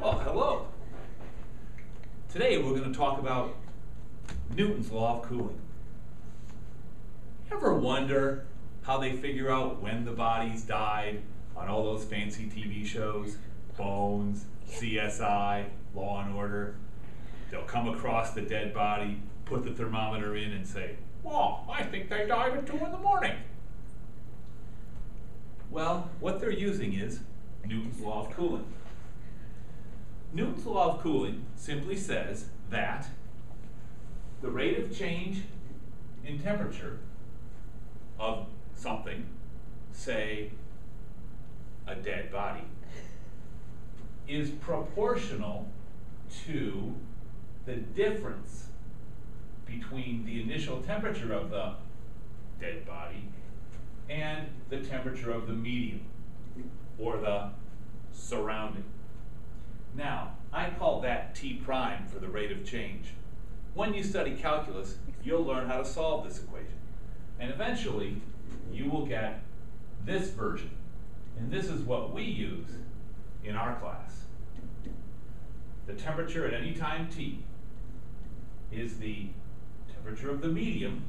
Oh, hello. Today we're going to talk about Newton's law of cooling. Ever wonder how they figure out when the bodies died on all those fancy TV shows? Bones, CSI, Law and Order. They'll come across the dead body, put the thermometer in, and say, Oh, I think they died at 2 in the morning. Well, what they're using is Newton's law of cooling. Newton's law of cooling simply says that the rate of change in temperature of something, say a dead body, is proportional to the difference between the initial temperature of the dead body and the temperature of the medium or the surrounding. Now, I call that T prime for the rate of change. When you study calculus, you'll learn how to solve this equation. And eventually, you will get this version. And this is what we use in our class. The temperature at any time t is the temperature of the medium,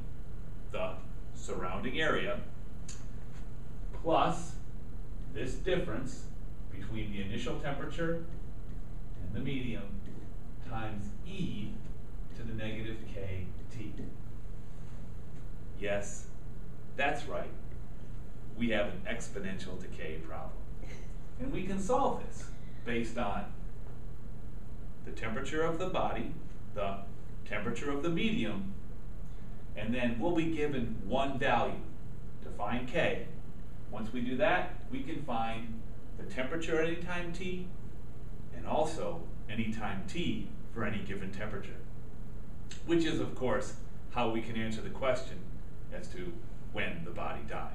the surrounding area, plus this difference between the initial temperature the medium times e to the negative kt. Yes, that's right. We have an exponential decay problem. And we can solve this based on the temperature of the body, the temperature of the medium, and then we'll be given one value to find k. Once we do that, we can find the temperature at any time t, and also any time t for any given temperature. Which is, of course, how we can answer the question as to when the body died.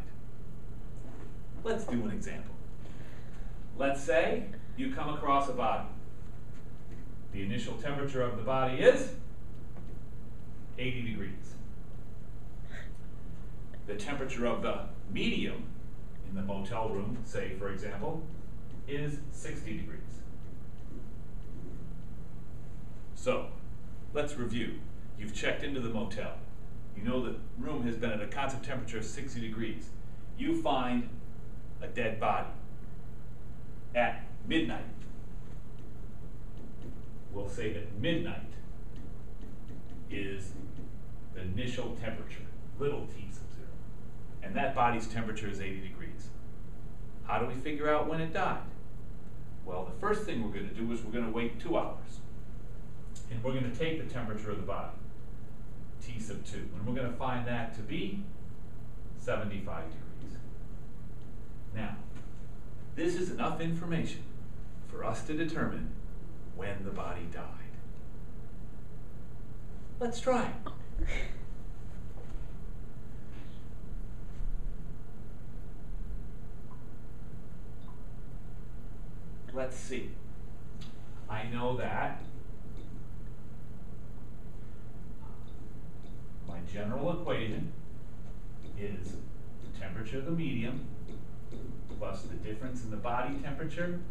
Let's do an example. Let's say you come across a body. The initial temperature of the body is 80 degrees. The temperature of the medium in the motel room, say for example, is 60 degrees. So, let's review. You've checked into the motel. You know the room has been at a constant temperature of 60 degrees. You find a dead body at midnight. We'll say that midnight is the initial temperature, little t sub zero. And that body's temperature is 80 degrees. How do we figure out when it died? Well, the first thing we're going to do is we're going to wait two hours. We're going to take the temperature of the body, T sub 2. And we're going to find that to be 75 degrees. Now, this is enough information for us to determine when the body died. Let's try. Let's see. I know that general equation is the temperature of the medium plus the difference in the body temperature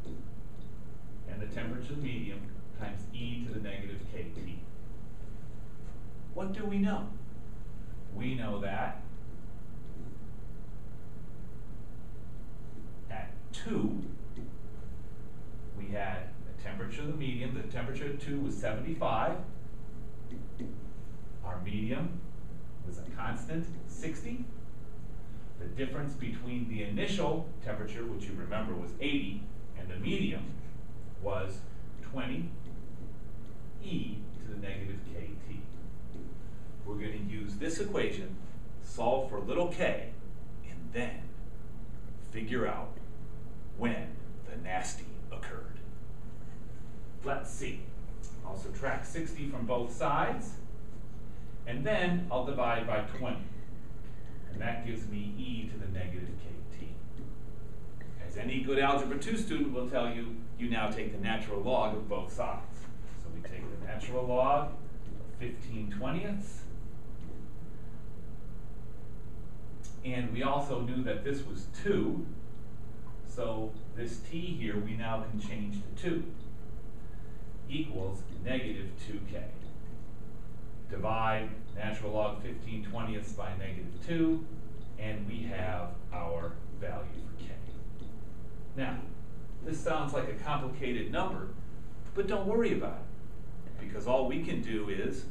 and the temperature of the medium times e to the negative kt. What do we know? We know that at 2, we had a temperature of the medium. The temperature at 2 was 75. Our medium was a constant, 60. The difference between the initial temperature, which you remember was 80, and the medium was 20 e to the negative kt. We're going to use this equation, solve for little k, and then figure out when the nasty occurred. Let's see. I'll subtract 60 from both sides, then I'll divide by 20. And that gives me e to the negative kt. As any good Algebra 2 student will tell you, you now take the natural log of both sides. So we take the natural log of 15 twentieths. And we also knew that this was 2. So this t here we now can change to 2. equals negative two K. Divide natural log fifteen twentieths by negative two, and we have our value for K. Now, this sounds like a complicated number, but don't worry about it, because all we can do is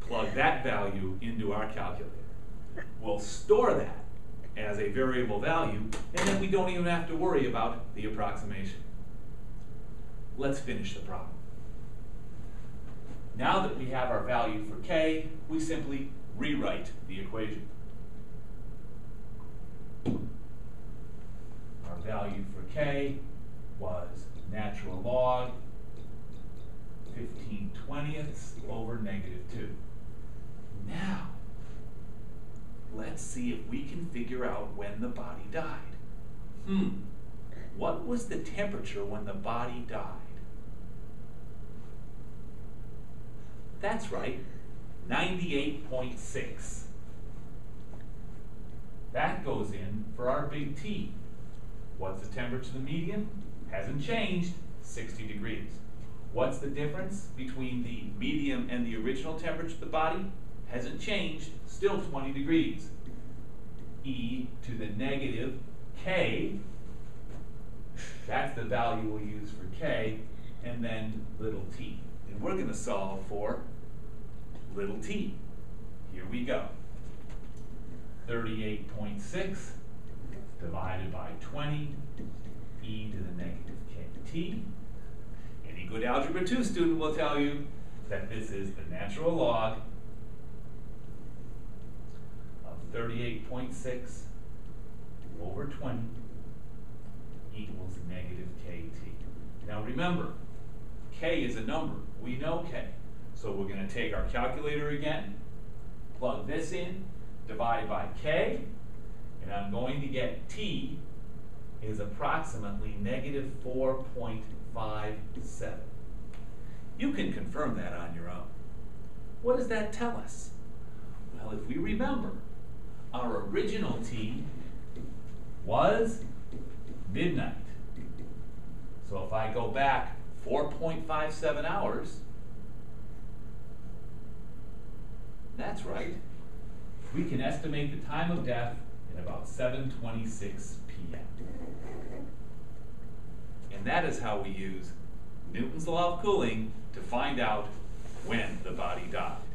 plug that value into our calculator. We'll store that as a variable value, and then we don't even have to worry about the approximation. Let's finish the problem. Now that we have our value for k, we simply rewrite the equation. Our value for k was natural log 15 twentieths over negative 2. Now, let's see if we can figure out when the body died. Hmm, what was the temperature when the body died? That's right, 98.6. That goes in for our big T. What's the temperature of the medium? Hasn't changed, 60 degrees. What's the difference between the medium and the original temperature of the body? Hasn't changed, still 20 degrees. E to the negative K, that's the value we'll use for K, and then little t. And we're going to solve for little t. Here we go. 38.6 divided by 20, e to the negative kt. Any good Algebra 2 student will tell you that this is the natural log of 38.6 over 20 equals negative kt. Now remember, k is a number. We know k. So we're going to take our calculator again, plug this in, divide by k, and I'm going to get t is approximately negative 4.57. You can confirm that on your own. What does that tell us? Well, if we remember, our original t was midnight. So if I go back 4.57 hours, that's right. We can estimate the time of death in about 7.26 p.m. And that is how we use Newton's law of cooling to find out when the body died.